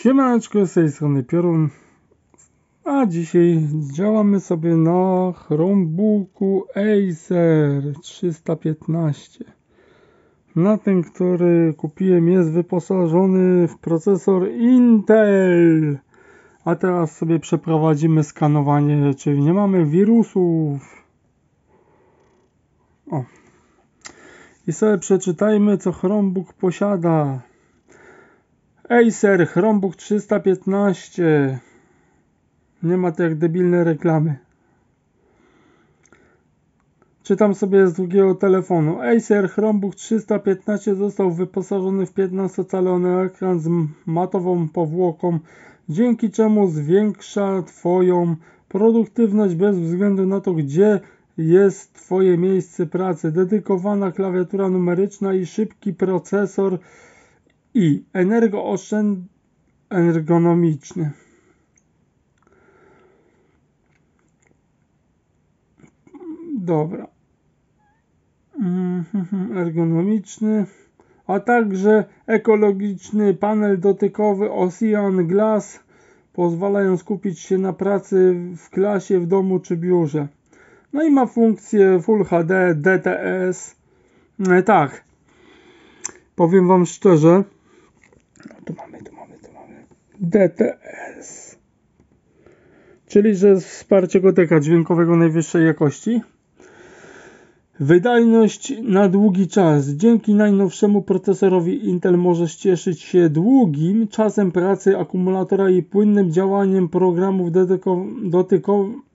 Siemaneczko, z tej strony Piorun. A dzisiaj działamy sobie na Chromebooku Acer 315. Na ten, który kupiłem jest wyposażony w procesor Intel. A teraz sobie przeprowadzimy skanowanie, czyli nie mamy wirusów. O. I sobie przeczytajmy, co Chromebook posiada. Acer Chromebook 315 Nie ma to jak debilne reklamy. Czytam sobie z drugiego telefonu. Acer Chromebook 315 został wyposażony w 15-calony ekran z matową powłoką, dzięki czemu zwiększa Twoją produktywność bez względu na to, gdzie jest Twoje miejsce pracy. Dedykowana klawiatura numeryczna i szybki procesor i energooszczęd... ergonomiczny. Dobra. Mhm, ergonomiczny, a także ekologiczny panel dotykowy Ocean Glass pozwalają skupić się na pracy w klasie, w domu czy biurze. No i ma funkcję Full HD, DTS. E, tak. Powiem Wam szczerze, no tu mamy, tu mamy, tu mamy. DTS. Czyli, że wsparcie kodeka dźwiękowego najwyższej jakości. Wydajność na długi czas. Dzięki najnowszemu procesorowi Intel możesz cieszyć się długim czasem pracy akumulatora i płynnym działaniem programów dotykowych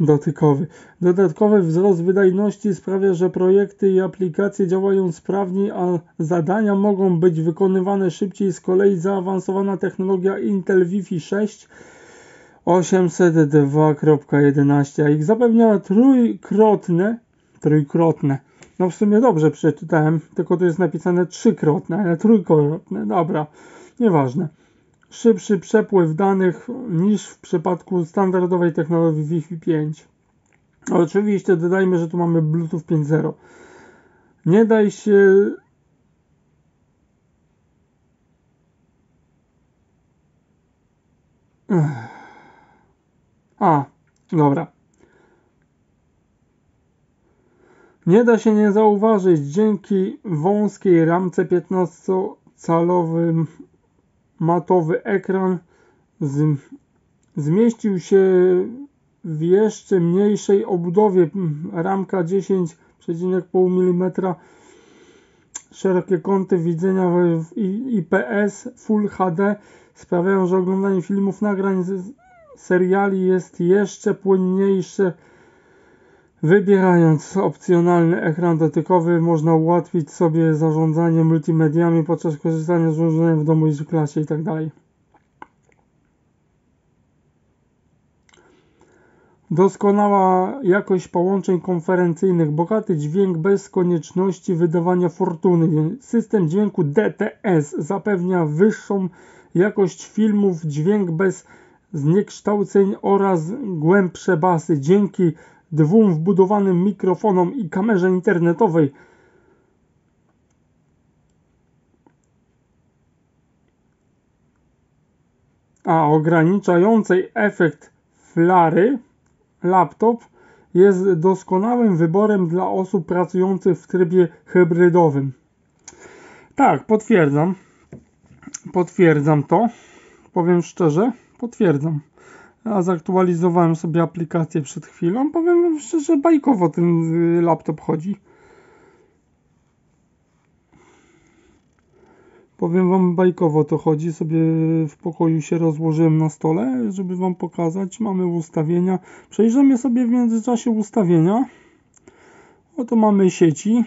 dotykowy. Dodatkowy wzrost wydajności sprawia, że projekty i aplikacje działają sprawniej, a zadania mogą być wykonywane szybciej. Z kolei zaawansowana technologia Intel Wi-Fi 6 802.11 ich zapewnia trójkrotne, trójkrotne, no w sumie dobrze przeczytałem, tylko tu jest napisane trzykrotne, ale trójkrotne, dobra, nieważne szybszy przepływ danych niż w przypadku standardowej technologii Wi-Fi 5. Oczywiście dodajmy, że tu mamy Bluetooth 5.0. Nie daj się A, dobra. Nie da się nie zauważyć, dzięki wąskiej ramce 15-calowym matowy ekran zmieścił się w jeszcze mniejszej obudowie. Ramka 10,5 mm szerokie kąty widzenia w IPS Full HD sprawiają, że oglądanie filmów, nagrań seriali jest jeszcze płynniejsze Wybierając opcjonalny ekran dotykowy można ułatwić sobie zarządzanie multimediami podczas korzystania z urządzenia w domu i w klasie itd. Tak Doskonała jakość połączeń konferencyjnych, bogaty dźwięk bez konieczności wydawania fortuny. System dźwięku DTS zapewnia wyższą jakość filmów, dźwięk bez zniekształceń oraz głębsze basy. Dzięki dwóm wbudowanym mikrofonom i kamerze internetowej. A ograniczającej efekt flary laptop jest doskonałym wyborem dla osób pracujących w trybie hybrydowym. Tak, potwierdzam. Potwierdzam to. Powiem szczerze, potwierdzam. A zaktualizowałem sobie aplikację przed chwilą. Powiem szczerze, bajkowo ten y, laptop chodzi. Powiem wam bajkowo to chodzi. Sobie w pokoju się rozłożyłem na stole, żeby wam pokazać. Mamy ustawienia. Przejrzymy sobie w międzyczasie ustawienia. Oto mamy sieci.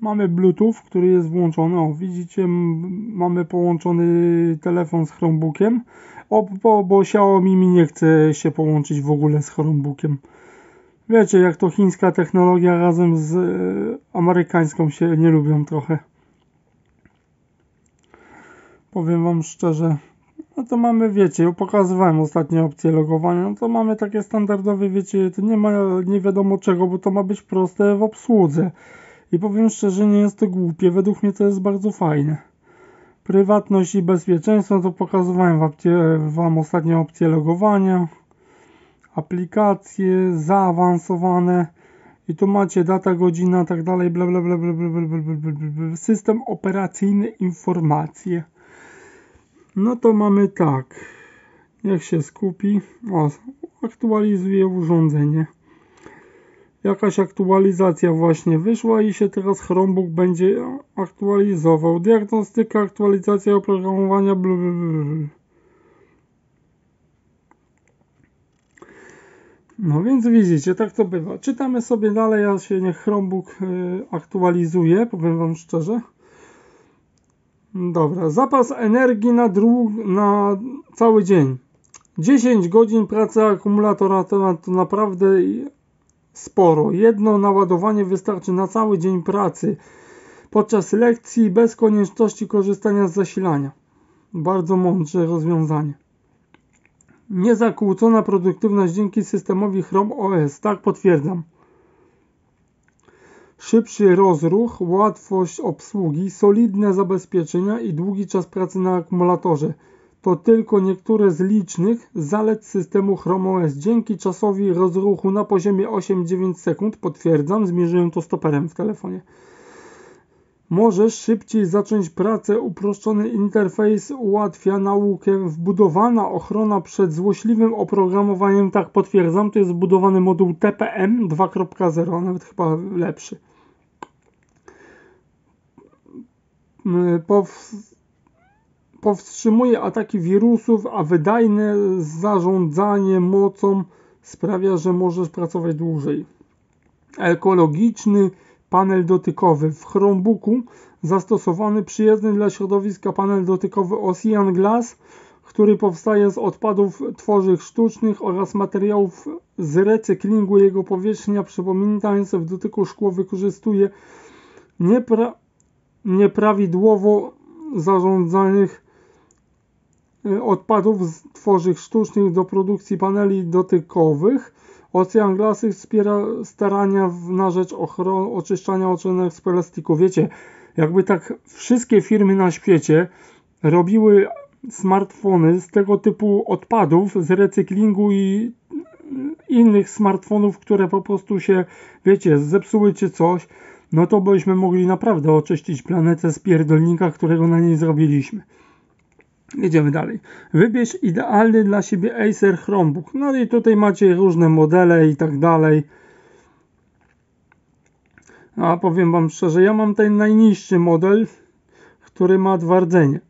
Mamy Bluetooth, który jest włączony. O, widzicie, mamy połączony telefon z Chromebookiem. O, bo, bo Xiaomi mi nie chce się połączyć w ogóle z Chromebookiem. Wiecie, jak to chińska technologia razem z e, amerykańską się nie lubią trochę. Powiem wam szczerze, no to mamy, wiecie, pokazywałem ostatnie opcje logowania, no to mamy takie standardowe, wiecie, to nie ma nie wiadomo czego, bo to ma być proste w obsłudze. I powiem szczerze, nie jest to głupie, według mnie to jest bardzo fajne. Prywatność i bezpieczeństwo to pokazywałem Wam ostatnio opcje logowania, aplikacje zaawansowane i tu macie data, godzina, tak dalej, bla bla bla bla bla bla bla bla bla system operacyjny, informacje. No to mamy tak, niech się skupi, o, aktualizuje urządzenie. Jakaś aktualizacja właśnie wyszła i się teraz Chromebook będzie aktualizował. Diagnostyka, aktualizacja oprogramowania. No więc widzicie, tak to bywa. Czytamy sobie dalej, a się niech Chromebook y, aktualizuje, powiem Wam szczerze. Dobra, zapas energii na, na cały dzień. 10 godzin pracy akumulatora to, to naprawdę sporo. Jedno naładowanie wystarczy na cały dzień pracy podczas lekcji bez konieczności korzystania z zasilania. Bardzo mądre rozwiązanie. Niezakłócona produktywność dzięki systemowi Chrome OS. Tak potwierdzam. Szybszy rozruch, łatwość obsługi, solidne zabezpieczenia i długi czas pracy na akumulatorze. To tylko niektóre z licznych zalet systemu Chrome OS. Dzięki czasowi rozruchu na poziomie 8-9 sekund, potwierdzam, zmierzyłem to stoperem w telefonie. Możesz szybciej zacząć pracę. Uproszczony interfejs ułatwia naukę. Wbudowana ochrona przed złośliwym oprogramowaniem. Tak, potwierdzam, to jest zbudowany moduł TPM 2.0, nawet chyba lepszy. Powstrzymuje ataki wirusów, a wydajne zarządzanie mocą sprawia, że możesz pracować dłużej. Ekologiczny panel dotykowy. W Chromebooku zastosowany przyjazny dla środowiska panel dotykowy Ocean Glass, który powstaje z odpadów tworzyw sztucznych oraz materiałów z recyklingu. Jego powierzchnia przypominająca w dotyku szkło wykorzystuje niepra nieprawidłowo zarządzanych odpadów z tworzyw sztucznych do produkcji paneli dotykowych Ocean Glassy wspiera starania na rzecz ochrony, oczyszczania oczonek z plastiku. Wiecie, jakby tak wszystkie firmy na świecie robiły smartfony z tego typu odpadów, z recyklingu i innych smartfonów, które po prostu się, wiecie, zepsuły czy coś, no to byśmy mogli naprawdę oczyścić planetę z pierdolnika, którego na niej zrobiliśmy. Jedziemy dalej. Wybierz idealny dla siebie Acer Chromebook. No i tutaj macie różne modele i tak dalej. A powiem Wam szczerze, ja mam ten najniższy model, który ma dwa rdzenie.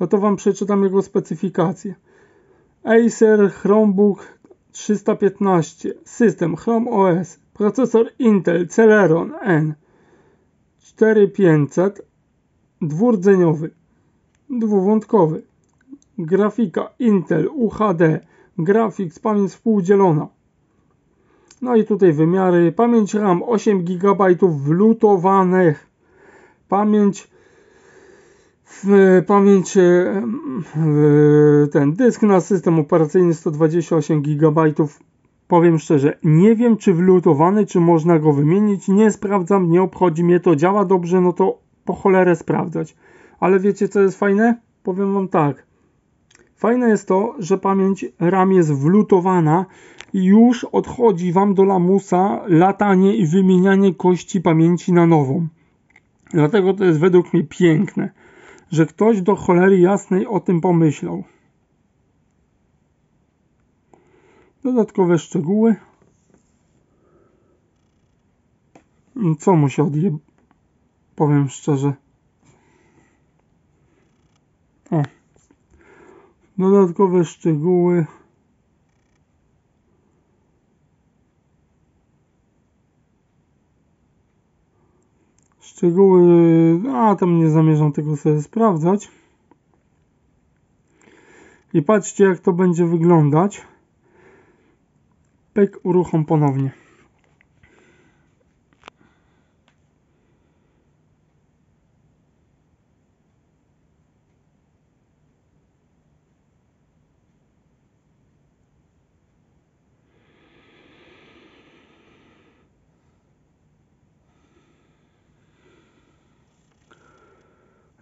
No to Wam przeczytam jego specyfikację. Acer Chromebook 315 System Chrome OS Procesor Intel Celeron N 4500 dwurdzeniowy dwuwątkowy grafika Intel UHD, Graphics, pamięć współdzielona. No i tutaj wymiary, pamięć RAM 8 GB wlutowanych, pamięć pamięć w, ten dysk na system operacyjny 128 GB powiem szczerze, nie wiem czy wlutowany, czy można go wymienić, nie sprawdzam, nie obchodzi mnie to, działa dobrze, no to po cholerę sprawdzać. Ale wiecie co jest fajne? Powiem wam tak, Fajne jest to, że pamięć RAM jest wlutowana i już odchodzi Wam do lamusa latanie i wymienianie kości pamięci na nową. Dlatego to jest według mnie piękne, że ktoś do cholery jasnej o tym pomyślał. Dodatkowe szczegóły. Co mu się odje... Powiem szczerze. Dodatkowe szczegóły szczegóły, a tam nie zamierzam tego sobie sprawdzać. I patrzcie jak to będzie wyglądać. Pek uruchom ponownie.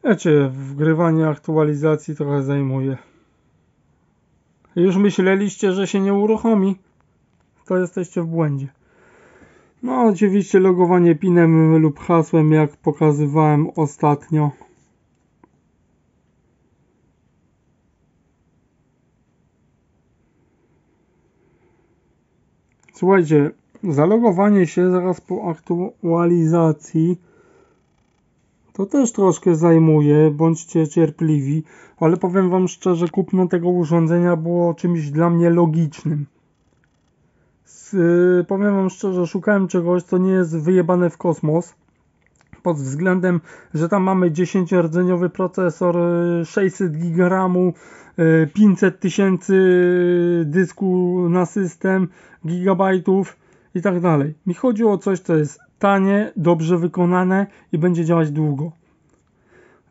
Wiecie, wgrywanie aktualizacji trochę zajmuje. Już myśleliście, że się nie uruchomi? To jesteście w błędzie. No oczywiście logowanie pinem lub hasłem jak pokazywałem ostatnio. Słuchajcie, zalogowanie się zaraz po aktualizacji to też troszkę zajmuje, bądźcie cierpliwi, ale powiem wam szczerze, kupno tego urządzenia było czymś dla mnie logicznym. Yy, powiem wam szczerze, szukałem czegoś, co nie jest wyjebane w kosmos. Pod względem, że tam mamy 10-rdzeniowy procesor, 600 GB, 500 tysięcy dysku na system, gigabajtów i tak dalej. Mi chodzi o coś, co jest tanie, dobrze wykonane i będzie działać długo.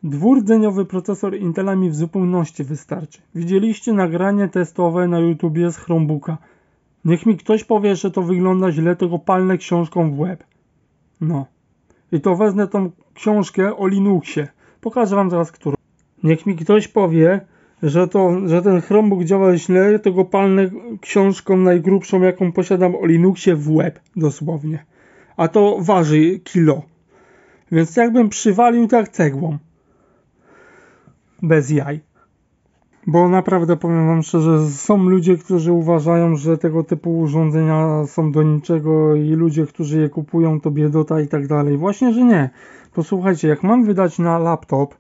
Dwurdzeniowy procesor Intela mi w zupełności wystarczy. Widzieliście nagranie testowe na YouTubie z Chromebooka. Niech mi ktoś powie, że to wygląda źle, tylko palnę książką w łeb. No. I to wezmę tą książkę o Linuxie. Pokażę wam zaraz, którą. Niech mi ktoś powie, że, to, że ten Chromebook działa źle, to go palnę książką najgrubszą, jaką posiadam o Linuxie w łeb, dosłownie. A to waży kilo. Więc jakbym przywalił tak cegłą. Bez jaj. Bo naprawdę powiem wam szczerze, są ludzie, którzy uważają, że tego typu urządzenia są do niczego i ludzie, którzy je kupują, to biedota i tak dalej. Właśnie, że nie. Posłuchajcie, jak mam wydać na laptop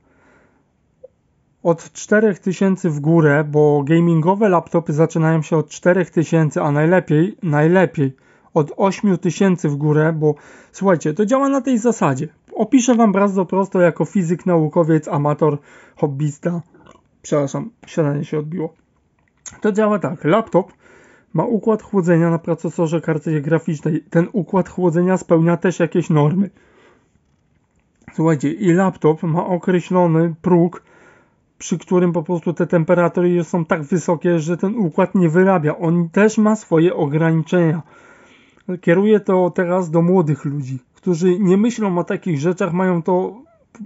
od 4000 w górę, bo gamingowe laptopy zaczynają się od 4000, a najlepiej, najlepiej od 8000 w górę, bo słuchajcie, to działa na tej zasadzie. Opiszę wam bardzo prosto jako fizyk, naukowiec, amator, hobbysta. Przepraszam, siadanie się odbiło. To działa tak. Laptop ma układ chłodzenia na procesorze karty graficznej. Ten układ chłodzenia spełnia też jakieś normy. Słuchajcie, i laptop ma określony próg przy którym po prostu te temperatury są tak wysokie, że ten układ nie wyrabia. On też ma swoje ograniczenia. Kieruję to teraz do młodych ludzi, którzy nie myślą o takich rzeczach, mają to,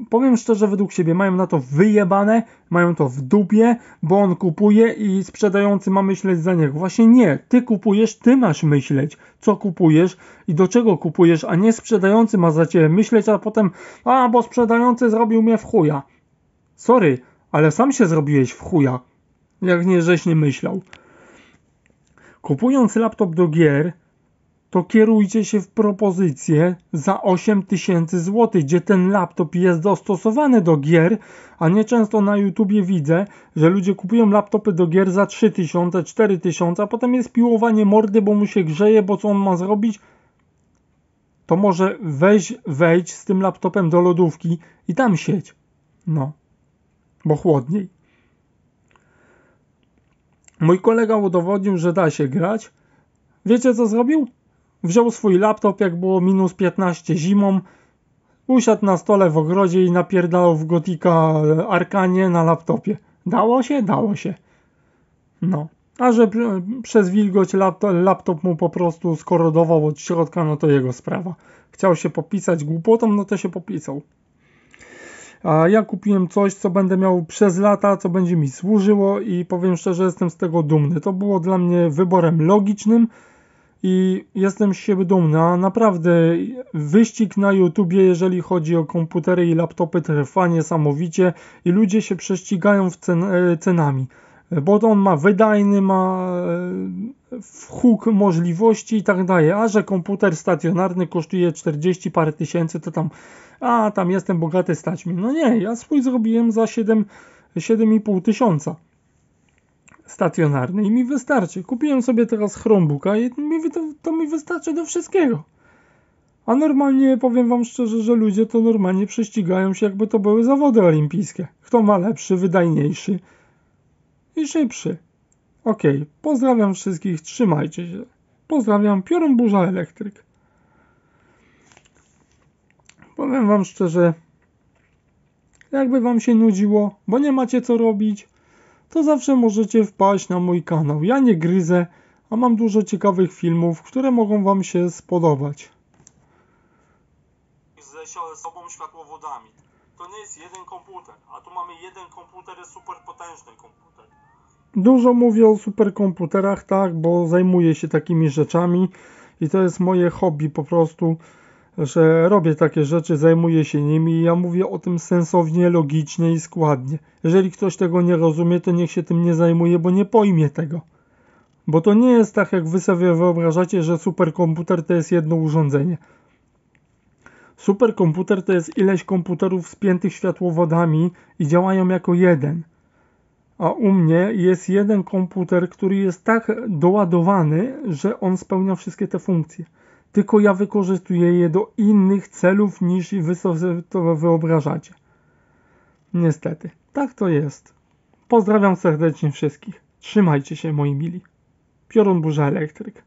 powiem szczerze, według siebie, mają na to wyjebane, mają to w dupie, bo on kupuje i sprzedający ma myśleć za niego. Właśnie nie, ty kupujesz, ty masz myśleć, co kupujesz i do czego kupujesz, a nie sprzedający ma za ciebie myśleć, a potem, a bo sprzedający zrobił mnie w chuja. Sorry, ale sam się zrobiłeś w chuja, jak nie żeś nie myślał. Kupując laptop do gier, to kierujcie się w propozycję za 8000 zł, gdzie ten laptop jest dostosowany do gier, a nie często na YouTubie widzę, że ludzie kupują laptopy do gier za 3000, 4000, a potem jest piłowanie mordy, bo mu się grzeje, bo co on ma zrobić? To może weź, wejdź z tym laptopem do lodówki i tam siedź. No bo chłodniej. Mój kolega udowodnił, że da się grać. Wiecie co zrobił? Wziął swój laptop, jak było minus 15 zimą, usiadł na stole w ogrodzie i napierdalał w Gotika Arkanie na laptopie. Dało się? Dało się. No. A że przez wilgoć laptop, laptop mu po prostu skorodował od środka, no to jego sprawa. Chciał się popisać głupotą, no to się popisał. A ja kupiłem coś, co będę miał przez lata, co będzie mi służyło i powiem szczerze, jestem z tego dumny. To było dla mnie wyborem logicznym i jestem z siebie dumny. A naprawdę wyścig na YouTubie, jeżeli chodzi o komputery i laptopy, trwa niesamowicie i ludzie się prześcigają w cen e, cenami bo on ma wydajny, ma e, huk możliwości i tak dalej, a że komputer stacjonarny kosztuje 40 parę tysięcy, to tam, a tam jestem bogaty, stać mi. No nie, ja swój zrobiłem za 7, 7,5 tysiąca stacjonarny i mi wystarczy. Kupiłem sobie teraz Chromebooka i mi, to, to mi wystarczy do wszystkiego. A normalnie powiem wam szczerze, że ludzie to normalnie prześcigają się, jakby to były zawody olimpijskie. Kto ma lepszy, wydajniejszy, i szybszy. Ok, pozdrawiam wszystkich, trzymajcie się. Pozdrawiam, Piorun Burza Elektryk. Powiem wam szczerze, jakby wam się nudziło, bo nie macie co robić, to zawsze możecie wpaść na mój kanał. Ja nie gryzę, a mam dużo ciekawych filmów, które mogą wam się spodobać. Ze sobą światłowodami. to nie jest jeden komputer, a tu mamy jeden komputer, jest super potężny komputer. Dużo mówię o superkomputerach, tak, bo zajmuję się takimi rzeczami i to jest moje hobby po prostu, że robię takie rzeczy, zajmuję się nimi i ja mówię o tym sensownie, logicznie i składnie. Jeżeli ktoś tego nie rozumie, to niech się tym nie zajmuje, bo nie pojmie tego. Bo to nie jest tak, jak wy sobie wyobrażacie, że superkomputer to jest jedno urządzenie. Superkomputer to jest ileś komputerów spiętych światłowodami i działają jako jeden. A u mnie jest jeden komputer, który jest tak doładowany, że on spełnia wszystkie te funkcje. Tylko ja wykorzystuję je do innych celów niż wy sobie to wyobrażacie. Niestety, tak to jest. Pozdrawiam serdecznie wszystkich. Trzymajcie się moi mili. Piorun Burza Elektryk.